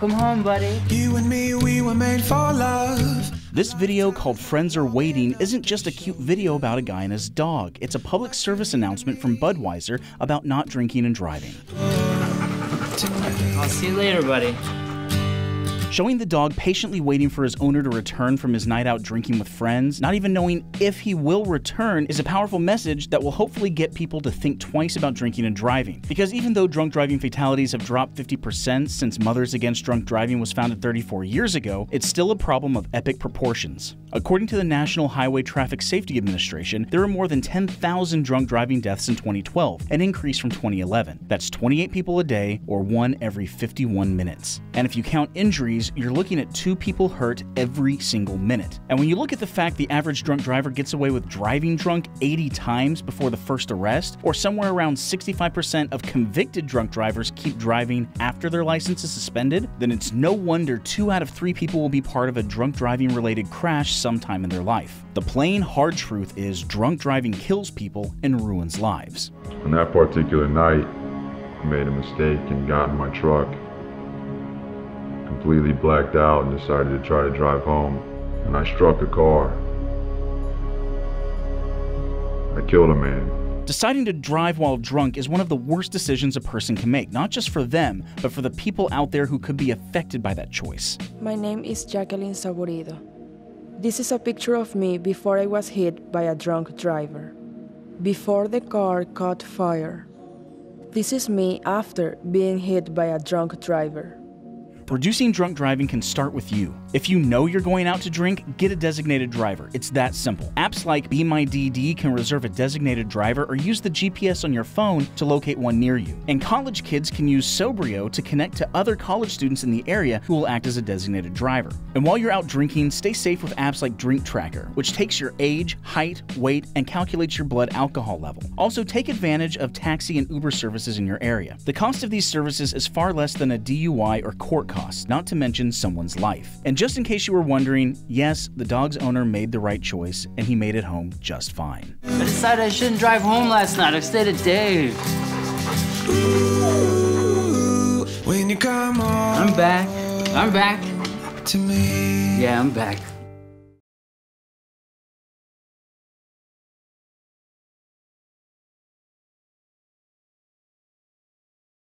Welcome home, buddy. You and me, we were made for love. This video called Friends Are Waiting isn't just a cute video about a guy and his dog. It's a public service announcement from Budweiser about not drinking and driving. I'll see you later, buddy. Showing the dog patiently waiting for his owner to return from his night out drinking with friends, not even knowing if he will return, is a powerful message that will hopefully get people to think twice about drinking and driving. Because even though drunk driving fatalities have dropped 50% since Mothers Against Drunk Driving was founded 34 years ago, it's still a problem of epic proportions. According to the National Highway Traffic Safety Administration, there were more than 10,000 drunk driving deaths in 2012, an increase from 2011. That's 28 people a day, or one every 51 minutes. And if you count injuries, you're looking at two people hurt every single minute. And when you look at the fact the average drunk driver gets away with driving drunk 80 times before the first arrest, or somewhere around 65% of convicted drunk drivers keep driving after their license is suspended, then it's no wonder two out of three people will be part of a drunk driving related crash sometime in their life. The plain, hard truth is drunk driving kills people and ruins lives. On that particular night, I made a mistake and got in my truck completely blacked out and decided to try to drive home. And I struck a car. I killed a man. Deciding to drive while drunk is one of the worst decisions a person can make, not just for them, but for the people out there who could be affected by that choice. My name is Jacqueline Saburido. This is a picture of me before I was hit by a drunk driver, before the car caught fire. This is me after being hit by a drunk driver. Reducing drunk driving can start with you. If you know you're going out to drink, get a designated driver. It's that simple. Apps like Be My DD can reserve a designated driver or use the GPS on your phone to locate one near you. And college kids can use Sobrio to connect to other college students in the area who will act as a designated driver. And while you're out drinking, stay safe with apps like Drink Tracker, which takes your age, height, weight, and calculates your blood alcohol level. Also, take advantage of taxi and Uber services in your area. The cost of these services is far less than a DUI or court cost costs, not to mention someone's life. And just in case you were wondering, yes, the dog's owner made the right choice and he made it home just fine. I decided I shouldn't drive home last night. I stayed at Dave. When you come on I'm back. I'm back. to me. Yeah, I'm back.